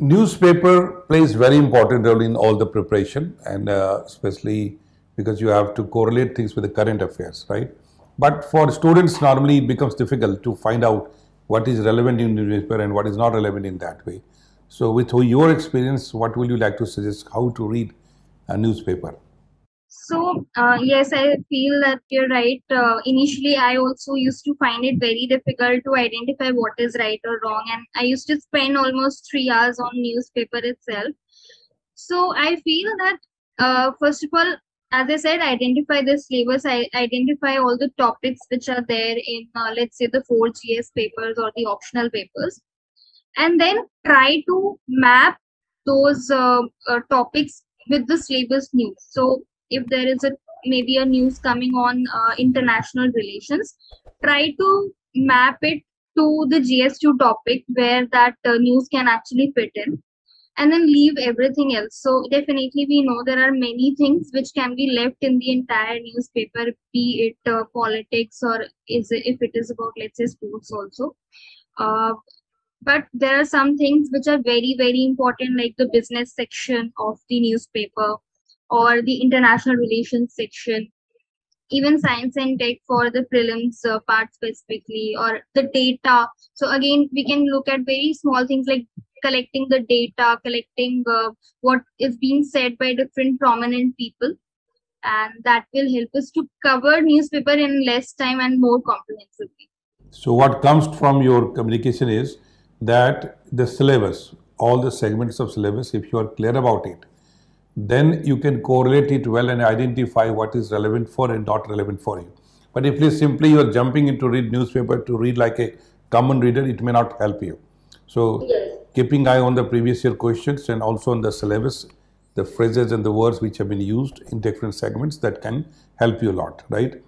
newspaper plays very important role in all the preparation and uh, especially because you have to correlate things with the current affairs right? But for students normally it becomes difficult to find out what is relevant in newspaper and what is not relevant in that way. So with your experience what will you like to suggest how to read a newspaper so uh, yes, I feel that you're right. Uh, initially, I also used to find it very difficult to identify what is right or wrong, and I used to spend almost three hours on newspaper itself. So I feel that uh, first of all, as I said, identify the syllabus. I identify all the topics which are there in, uh, let's say, the four GS papers or the optional papers, and then try to map those uh, uh, topics with the syllabus news. So if there is a maybe a news coming on uh, international relations try to map it to the gs2 topic where that uh, news can actually fit in and then leave everything else. So definitely we know there are many things which can be left in the entire newspaper be it uh, politics or is it, if it is about let's say sports also. Uh, but there are some things which are very very important like the business section of the newspaper or the international relations section even science and tech for the prelims uh, part specifically or the data. So again we can look at very small things like collecting the data collecting uh, what is being said by different prominent people and that will help us to cover newspaper in less time and more comprehensively. So what comes from your communication is that the syllabus all the segments of syllabus if you are clear about it then you can correlate it well and identify what is relevant for and not relevant for you. But if you simply you are jumping into read newspaper to read like a common reader, it may not help you. So yes. keeping eye on the previous year questions and also on the syllabus, the phrases and the words which have been used in different segments that can help you a lot, right?